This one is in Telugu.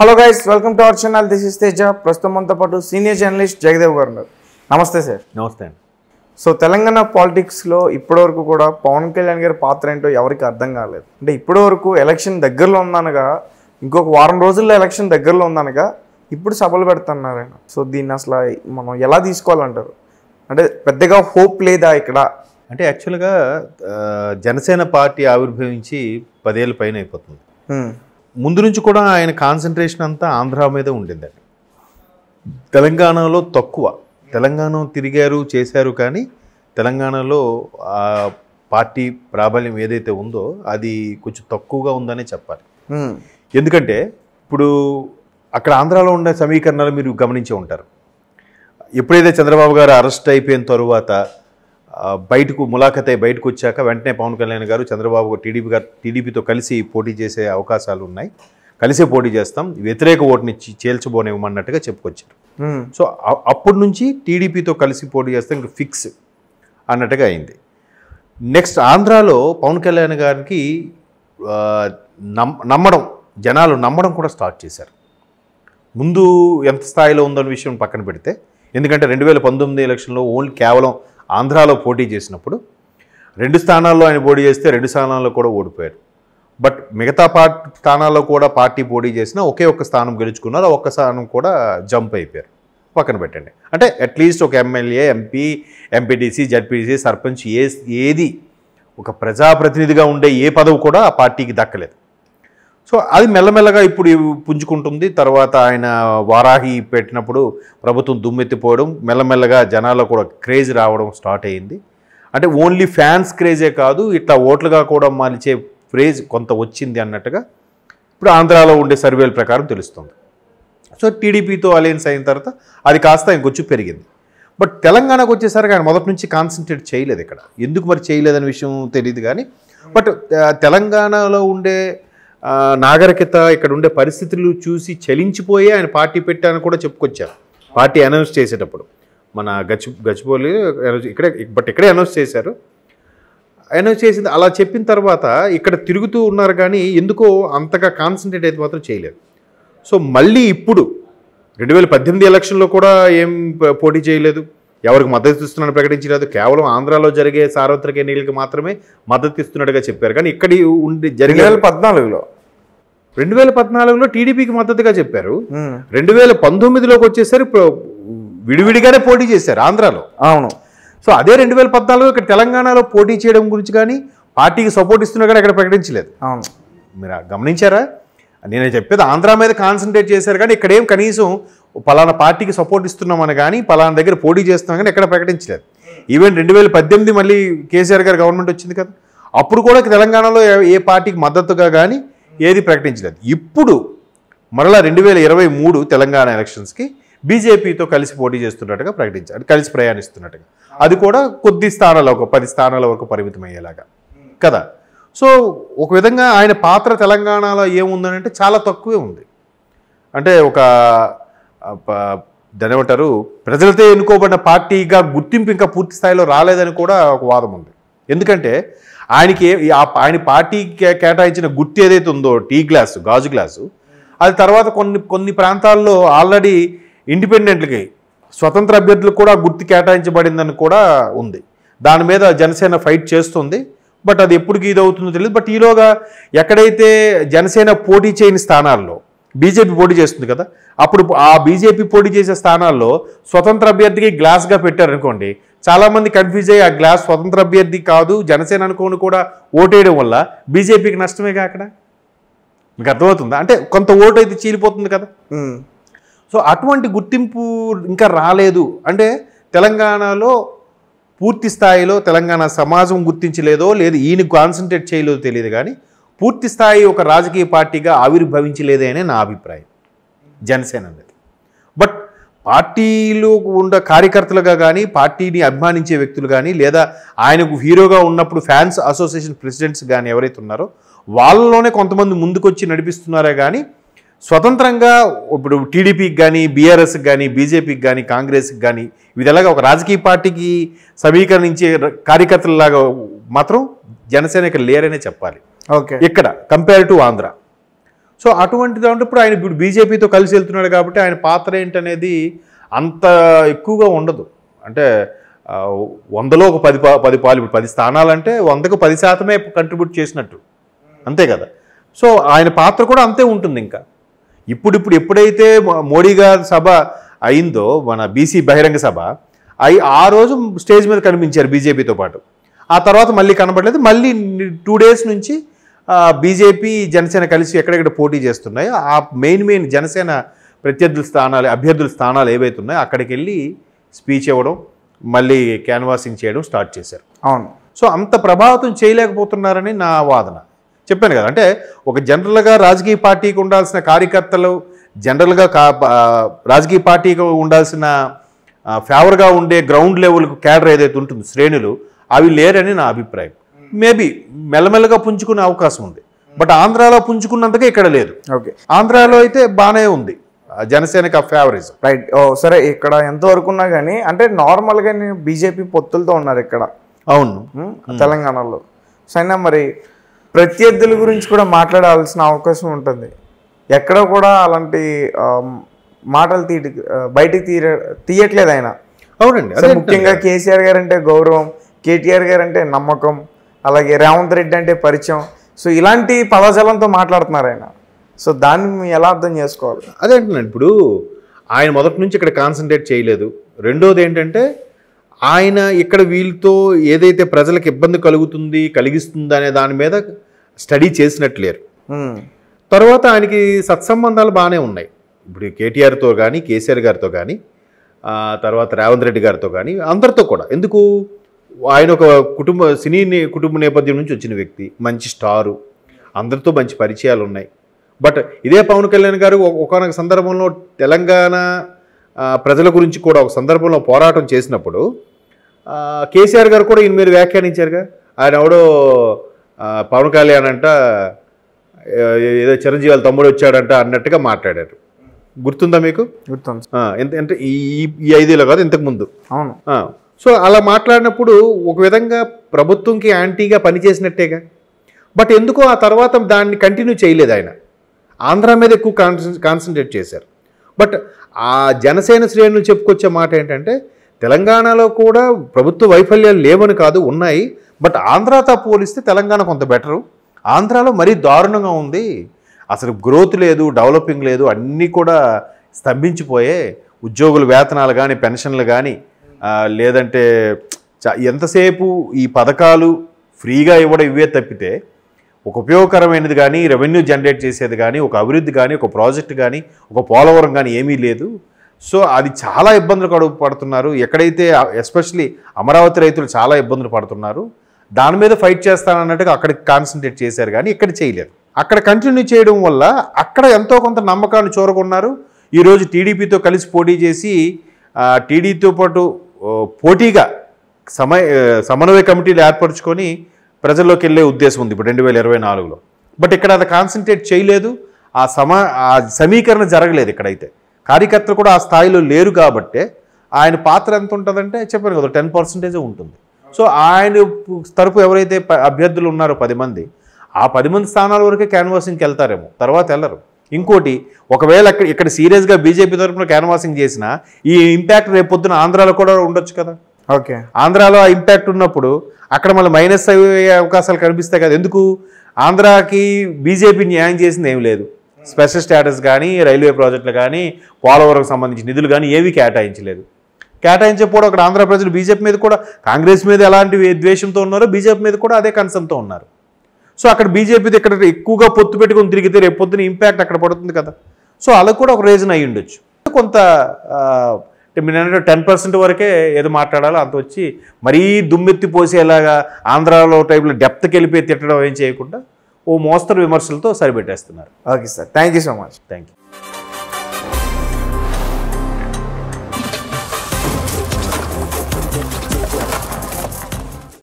Hello guys welcome to our channel this is Teja ప్రస్తుతం మనతో పాటు సీనియర్ జర్నలిస్ట్ జగదేవ్ గారు ఉన్నారు. నమస్తే సార్ నమస్తే. అండి సో తెలంగాణ పాలిటిక్స్లో ఇప్పటివరకు కూడా పవన్ కళ్యాణ్ గారి పాత్ర ఏంటో ఎవరికి అర్థం కాలేదు. అంటే ఇప్పటివరకు ఎలక్షన్ దగ్గరలో ఉందనగా ఇంకొక వారం రోజుల్లో ఎలక్షన్ దగ్గరలో ఉందనగా ఇప్పుడు సభలు పెడుతున్నారు ఆయన సో దీన్ని అసలు మనం ఎలా తీసుకోవాలంటారు? అంటే పెద్దగా హోప్ లేదా ఇక్కడ? అంటే యాక్చువల్గా జనసేన పార్టీ ఆవిర్భవించి పదేళ్ళ పైన అయిపోతుంది. హ్మ్. ముందు నుంచి కూడా ఆయన కాన్సన్ట్రేషన్ అంతా ఆంధ్ర మీద ఉండిందండి. తెలంగాణలో తక్కువ. తెలంగాణ తిరిగారు చేశారు కానీ తెలంగాణలో పార్టీ ప్రాబల్యం ఏదైతే ఉందో అది కొంచెం తక్కువగా ఉందనే చెప్పాలి. ఎందుకంటే ఇప్పుడు అక్కడ ఆంధ్రాలో ఉండే సమీకరణాలు మీరు గమనించే ఉంటారు. ఎప్పుడైతే చంద్రబాబు గారు అరెస్ట్ అయిపోయిన తరువాత బయటకు ములాఖత్ బయటకు వచ్చాక వెంటనే పవన్ కళ్యాణ్ గారు చంద్రబాబు టీడీపీ గారు టీడీపీతో కలిసి పోటీ చేసే అవకాశాలు ఉన్నాయి. కలిసే పోటీ చేస్తాం. వ్యతిరేక ఓటుని చేల్చబోనివ్వమన్నట్టుగా చెప్పుకొచ్చారు. సో అప్పటి నుంచి టీడీపీతో కలిసి పోటీ చేస్తే ఇంక ఫిక్స్ అన్నట్టుగా అయింది. నెక్స్ట్ ఆంధ్రాలో పవన్ కళ్యాణ్ గారికి నమ్మడం జనాలు నమ్మడం కూడా స్టార్ట్ చేశారు. ముందు ఎంత స్థాయిలో ఉందన్న విషయం పక్కన పెడితే ఎందుకంటే రెండు వేల పంతొమ్మిది ఎలక్షన్లో ఓన్లీ కేవలం ఆంధ్రాలో పోటీ చేసినప్పుడు రెండు స్థానాల్లో ఆయన పోటీ చేస్తే రెండు స్థానాల్లో కూడా ఓడిపోయారు. బట్ మిగతా పార్ట్ స్థానాల్లో కూడా పార్టీ పోటీ చేసినా ఒకే ఒక్క స్థానం గెలుచుకున్నారు ఆ ఒక్క స్థానం కూడా జంప్ అయిపోయారు. పక్కన పెట్టండి. అంటే అట్లీస్ట్ ఒక MLA MP MPTC ZPTC sarpanch ఏ ఏది ఒక ప్రజాప్రతినిధిగా ఉండే ఏ పదవి కూడా ఆ పార్టీకి దక్కలేదు. సో అది మెల్లమెల్లగా ఇప్పుడు పుంజుకుంటుంది. తర్వాత ఆయన వారాహి పెట్టినప్పుడు ప్రభుత్వం దుమ్మెత్తిపోవడం మెల్లమెల్లగా జనాల్లో కూడా క్రేజ్ రావడం స్టార్ట్ అయింది. అంటే ఓన్లీ ఫ్యాన్స్ క్రేజే కాదు ఇట్లా ఓట్లుగా కూడా మలిచే క్రేజ్ కొంత వచ్చింది అన్నట్టుగా ఇప్పుడు ఆంధ్రాలో ఉండే సర్వేల ప్రకారం తెలుస్తుంది. సో టీడీపీతో అలయన్స్ అయిన తర్వాత అది కాస్త ఇంకొచ్చి పెరిగింది. బట్ తెలంగాణకు వచ్చేసరికి ఆయన మొదటి నుంచి కాన్సన్ట్రేట్ చేయలేదు ఇక్కడ. ఎందుకు మరి చేయలేదనే విషయం తెలియదు కానీ బట్ తెలంగాణలో ఉండే నాగరికత ఇక్కడ ఉండే పరిస్థితులు చూసి చలించిపోయి ఆయన పార్టీ పెట్టాను కూడా చెప్పుకొచ్చారు. పార్టీ అనౌన్స్ చేసేటప్పుడు. మన గచ్చి గచ్చిపోలి ఇక్కడే బట్ ఇక్కడే అనౌన్స్ చేశారు. అనౌన్స్ చేసింది అలా చెప్పిన తర్వాత ఇక్కడ తిరుగుతూ ఉన్నారు కానీ ఎందుకో అంతగా కాన్సన్ట్రేట్ అయితే మాత్రం చేయలేదు. సో మళ్ళీ ఇప్పుడు రెండు వేల పద్దెనిమిది ఎలక్షన్లో కూడా ఏం పోటీ చేయలేదు. ఎవరికి మద్దతు ఇస్తున్నాడని ప్రకటించలేదు కేవలం ఆంధ్రాలో జరిగే సార్వత్రిక ఎన్నికలకు మాత్రమే మద్దతు ఇస్తున్నట్టుగా చెప్పారు. కానీ ఇక్కడ ఉండి జరిగే పద్నాలుగులో. రెండు వేల పద్నాలుగులో టీడీపీకి మద్దతుగా చెప్పారు. రెండు వేల పంతొమ్మిదిలోకి వచ్చేసరి విడివిడిగానే పోటీ చేశారు ఆంధ్రాలో. అవును. సో అదే రెండు వేల పద్నాలుగు ఇక్కడ తెలంగాణలో పోటీ చేయడం గురించి కానీ పార్టీకి సపోర్ట్ ఇస్తున్నా కానీ అక్కడ ప్రకటించలేదు. అవును. మీరు గమనించారా? నేను చెప్పేది ఆంధ్ర మీద కాన్సన్ట్రేట్ చేశారు కానీ ఇక్కడేం కనీసం పలానా పార్టీకి సపోర్ట్ ఇస్తున్నామని కానీ పలానా దగ్గర పోటీ చేస్తున్నాం కానీ ఎక్కడ ప్రకటించలేదు. ఈవెన్ రెండు వేల పద్దెనిమిది మళ్ళీ కేసీఆర్ గారు గవర్నమెంట్ వచ్చింది కదా. అప్పుడు కూడా తెలంగాణలో ఏ- పార్టీకి మద్దతుగా కానీ ఏది ప్రకటించలేదు. ఇప్పుడు మరలా రెండు వేల ఇరవై మూడు తెలంగాణ ఎలక్షన్స్కి బీజేపీతో కలిసి పోటీ చేస్తున్నట్టుగా ప్రకటించారు కలిసి ప్రయాణిస్తున్నట్టుగా. అది కూడా కొద్ది స్థానాల ఒక పది స్థానాల వరకు పరిమితం అయ్యేలాగా. కదా? సో ఒక విధంగా ఆయన పాత్ర తెలంగాణలో ఏముందని అంటే చాలా తక్కువే ఉంది. అంటే ఒక ఆ, ఏమంటారు? ప్రజలతో ఎన్నుకోబడిన పార్టీగా గుర్తింపు ఇంకా పూర్తి స్థాయిలో రాలేదని కూడా ఒక వాదం ఉంది. ఎందుకంటే ఆయనకి ఆ- ఆయన పార్టీకి కేటాయించిన గుర్తు ఏదైతే ఉందో టీ గ్లాసు గాజు గ్లాసు అది తర్వాత కొన్ని కొన్ని ప్రాంతాల్లో ఆల్రెడీ ఇండిపెండెంట్లకి స్వతంత్ర అభ్యర్థులకు కూడా గుర్తు కేటాయించబడిందని కూడా ఉంది. దాని మీద జనసేన ఫైట్ చేస్తుంది. బట్ అది ఎప్పటికి ఇది అవుతుందో తెలియదు బట్ ఈలోగా ఎక్కడైతే జనసేన పోటీ చేయని స్థానాల్లో బీజేపీ పోటీ చేస్తుంది కదా. అప్పుడు ఆ బీజేపీ పోటీ చేసే స్థానాల్లో స్వతంత్ర అభ్యర్థికి గ్లాస్గా పెట్టారనుకోండి చాలామంది కన్ఫ్యూజ్ అయ్యి ఆ గ్లాస్ స్వతంత్ర అభ్యర్థి కాదు జనసేన అనుకోని కూడా ఓటేయడం వల్ల బీజేపీకి నష్టమేగా అక్కడ? మీకు అర్థమవుతుందా? అంటే కొంత ఓటు అయితే చీలిపోతుంది కదా. సో అటువంటి గుర్తింపు ఇంకా రాలేదు. అంటే తెలంగాణలో పూర్తి స్థాయిలో తెలంగాణ సమాజం గుర్తించలేదో లేదు ఈయన కాన్సన్ట్రేట్ చేయలేదో తెలియదు కానీ పూర్తి స్థాయి ఒక రాజకీయ పార్టీగా ఆవిర్భవించలేదే అనే నా అభిప్రాయం. జనసేన అనేది. బట్ పార్టీలో ఉన్న కార్యకర్తలుగా కానీ పార్టీని అభిమానించే వ్యక్తులు కానీ లేదా ఆయనకు హీరోగా ఉన్నప్పుడు ఫ్యాన్స్ అసోసియేషన్ ప్రెసిడెంట్స్ కానీ ఎవరైతే ఉన్నారో వాళ్ళలోనే కొంతమంది ముందుకొచ్చి నడిపిస్తున్నారే కానీ స్వతంత్రంగా ఇప్పుడు టీడీపీకి కానీ బీఆర్ఎస్కి కానీ బీజేపీకి కానీ కాంగ్రెస్కి కానీ ఇదిలాగా ఒక రాజకీయ పార్టీకి సమీకరించే కార్యకర్తలలాగా మాత్రం జనసేన ఇక్కడ లేరనే చెప్పాలి. ఓకే. ఇక్కడ కంపేర్ టు ఆంధ్ర. సో అటువంటి దాంట్లో ఇప్పుడు ఆయన ఇప్పుడు బీజేపీతో కలిసి వెళ్తున్నాడు కాబట్టి ఆయన పాత్ర ఏంటనేది అంత ఎక్కువగా ఉండదు. అంటే వందలో ఒక పది పా- పది పాలు ఇప్పుడు పది స్థానాలంటే వందకు పది శాతమే కంట్రిబ్యూట్ చేసినట్టు. అంతే కదా. సో ఆయన పాత్ర కూడా అంతే ఉంటుంది ఇంకా. ఇప్పుడు ఇప్పుడు ఎప్పుడైతే మోడీ గారి సభ అయిందో మన బీసీ బహిరంగ సభ అయి ఆ రోజు స్టేజ్ మీద కనిపించారు బీజేపీతో పాటు. ఆ తర్వాత మళ్ళీ కనబడలేదు. మళ్ళీ టూ డేస్ నుంచి బీజేపీ జనసేన కలిసి ఎక్కడెక్కడ పోటీ చేస్తున్నాయి ఆ మెయిన్ మెయిన్ జనసేన ప్రత్యర్థుల స్థానాలు అభ్యర్థుల స్థానాలు ఏవైతే ఉన్నాయో అక్కడికి వెళ్ళి స్పీచ్ ఇవ్వడం మళ్ళీ క్యాన్వాసింగ్ చేయడం స్టార్ట్ చేశారు. అవును. సో అంత ప్రభావితం చేయలేకపోతున్నారని నా వాదన. చెప్పాను కదా అంటే ఒక జనరల్గా రాజకీయ పార్టీకి ఉండాల్సిన కార్యకర్తలు జనరల్గా కా రాజకీయ పార్టీకి ఉండాల్సిన ఫేవర్గా ఉండే గ్రౌండ్ లెవెల్ క్యాడర్ ఏదైతే ఉంటుందో శ్రేణులు అవి లేరని నా అభిప్రాయం. మేబీ మెల్లమెల్లగా పుంజుకునే అవకాశం ఉంది. బట్ ఆంధ్రాలో పుంజుకున్నంతగా ఇక్కడ లేదు. ఓకే. ఆంధ్రాలో అయితే బాగానే ఉంది. జనసేనకి ఆ ఫేవరిజం రైట్ ఓ సరే ఇక్కడ ఎంతవరకు ఉన్నా కానీ అంటే నార్మల్గా బీజేపీ పొత్తులతో ఉన్నారు ఇక్కడ. అవును. తెలంగాణలో. సో అయినా మరి ప్రత్యర్థుల గురించి కూడా మాట్లాడాల్సిన అవకాశం ఉంటుంది. ఎక్కడ కూడా అలాంటి మాటలు తీ బయటికి తీయ తీయట్లేదు ఆయన. అవునండి. ముఖ్యంగా కేసీఆర్ గారు అంటే గౌరవం. కేటీఆర్ గారు అంటే నమ్మకం అలాగే రేవంత్ రెడ్డి అంటే పరిచయం. సో ఇలాంటి పదజాలంతో మాట్లాడుతున్నారు ఆయన. సో దాన్ని మేము ఎలా అర్థం చేసుకోవాలి? అదే అంటున్నాను. ఇప్పుడు ఆయన మొదటి నుంచి ఇక్కడ కాన్సన్ట్రేట్ చేయలేదు. రెండోది ఏంటంటే ఆయన ఇక్కడ వీళ్ళతో ఏదైతే ప్రజలకు ఇబ్బంది కలుగుతుంది కలిగిస్తుంది అనే దాని మీద స్టడీ చేసినట్టు లేరు. ఉమ్, తర్వాత ఆయనకి సత్సంబంధాలు బాగానే ఉన్నాయి. ఇప్పుడు కేటీఆర్తో కానీ కేసీఆర్ గారితో కానీ తర్వాత రేవంత్ రెడ్డి గారితో కానీ అందరితో కూడా. ఎందుకు? ఆయన ఒక కుటుంబ సినీ కుటుంబ నేపథ్యం నుంచి వచ్చిన వ్యక్తి. మంచి స్టారు. అందరితో మంచి పరిచయాలు ఉన్నాయి. బట్ ఇదే పవన్ కళ్యాణ్ గారు ఒకనొక సందర్భంలో తెలంగాణ ప్రజల గురించి కూడా ఒక సందర్భంలో పోరాటం చేసినప్పుడు కేసీఆర్ గారు కూడా ఈయన మీద వ్యాఖ్యానించారుగా. ఆయన ఎవడో పవన్ కళ్యాణ్ అంట ఏదో చిరంజీవి వాళ్ళ తమ్ముడు వచ్చాడంట అన్నట్టుగా మాట్లాడారు. గుర్తుందా మీకు? గుర్తుంది. అంటే ఈ ఐదేళ్ళు కాదు ఇంతకు ముందు. అవును. సో అలా మాట్లాడినప్పుడు ఒక విధంగా ప్రభుత్వంకి యాంటీగా పనిచేసినట్టేగా? బట్ ఎందుకో ఆ తర్వాత దాన్ని కంటిన్యూ చేయలేదు ఆయన. ఆంధ్ర మీద ఎక్కువ కాన్సన్ కాన్సన్ట్రేట్ చేశారు. బట్ ఆ జనసేన శ్రేణులు చెప్పుకొచ్చే మాట ఏంటంటే తెలంగాణలో కూడా ప్రభుత్వ వైఫల్యాలు లేవని కాదు ఉన్నాయి. బట్ ఆంధ్రతో పోలిస్తే తెలంగాణ కొంత బెటరు. ఆంధ్రాలో మరీ దారుణంగా ఉంది. అసలు గ్రోత్ లేదు డెవలపింగ్ లేదు అన్నీ కూడా స్తంభించిపోయే ఉద్యోగుల వేతనాలు కానీ పెన్షన్లు కానీ లేదంటే చ- ఎంతసేపు ఈ పథకాలు ఫ్రీగా ఇవ్వడం ఇవే తప్పితే ఒక ఉపయోగకరమైనది కానీ రెవెన్యూ జనరేట్ చేసేది కానీ ఒక అభివృద్ధి కానీ ఒక ప్రాజెక్ట్ కానీ ఒక పోలవరం కానీ ఏమీ లేదు. సో అది చాలా ఇబ్బందులు కడుగు పడుతున్నారు. ఎక్కడైతే ఎస్పెషలీ అమరావతి రైతులు చాలా ఇబ్బందులు పడుతున్నారు. దాని మీద ఫైట్ చేస్తానన్నట్టుగా అక్కడికి కాన్సన్ట్రేట్ చేశారు కానీ ఇక్కడ చేయలేదు. అక్కడ కంటిన్యూ చేయడం వల్ల అక్కడ ఎంతో కొంత నమ్మకాన్ని చూరగొన్నారు. ఈరోజు టీడీపీతో కలిసి పోటీ చేసి టీడీతో పాటు పోటీగా సమయ సమన్వయ కమిటీలు ఏర్పరచుకొని ప్రజల్లోకి వెళ్ళే ఉద్దేశం ఉంది ఇప్పుడు రెండు వేల ఇరవై నాలుగులో. బట్ ఇక్కడ అది కాన్సన్ట్రేట్ చేయలేదు. ఆ సమ ఆ సమీకరణ జరగలేదు ఇక్కడైతే. కార్యకర్తలు కూడా ఆ స్థాయిలో లేరు కాబట్టే ఆయన పాత్ర ఎంత ఉంటుందంటే చెప్పాను కదా టెన్ పర్సెంటేజే ఉంటుంది. సో ఆయన తరపు ఎవరైతే ప- అభ్యర్థులు ఉన్నారో పది మంది ఆ పది మంది స్థానాల వరకే క్యాన్వాసింగ్కి వెళ్తారేమో తర్వాత వెళ్ళరు. ఇంకోటి ఒకవేళ అక్కడ ఇక్కడ సీరియస్గా బీజేపీ తరపున క్యాన్వాసింగ్ చేసినా ఈ ఇంపాక్ట్ రేపు పొద్దున ఆంధ్రాలో కూడా ఉండొచ్చు కదా. ఓకే. ఆంధ్రాలో ఆ ఇంపాక్ట్ ఉన్నప్పుడు అక్కడ మళ్ళీ మైనస్ అయ్యే అవకాశాలు కనిపిస్తాయి కదా. ఎందుకు? ఆంధ్రాకి బీజేపీ న్యాయం చేసింది ఏం లేదు. స్పెషల్ స్టేటస్ కానీ రైల్వే ప్రాజెక్టులు కానీ పోలవరం సంబంధించిన నిధులు కానీ ఏవి కేటాయించలేదు. కేటాయించకపోవడం అక్కడ ఆంధ్ర ప్రజలు బీజేపీ మీద కూడా కాంగ్రెస్ మీద ఎలాంటి ద్వేషంతో ఉన్నారో బీజేపీ మీద కూడా అదే కన్సర్న్తో ఉన్నారు. సో అక్కడ బీజేపీది ఇక్కడ ఎక్కువగా పొత్తు పెట్టుకొని తిరిగితే రేపు పొద్దున ఇంపాక్ట్ అక్కడ పడుతుంది కదా. సో అలా కూడా ఒక రీజన్ అయ్యి ఉండొచ్చు. కొంత మీరు టెన్ పర్సెంట్ వరకే ఏదో మాట్లాడాలో అంత వచ్చి మరీ దుమ్మెత్తి పోసేలాగా ఆంధ్రాలో టైప్లో డెప్త్కి వెళ్ళిపోయి తిట్టడం ఏం చేయకుండా ఓ మోస్తరు విమర్శలతో సరిపెట్టేస్తున్నారు. Okay sir thank you so much thank you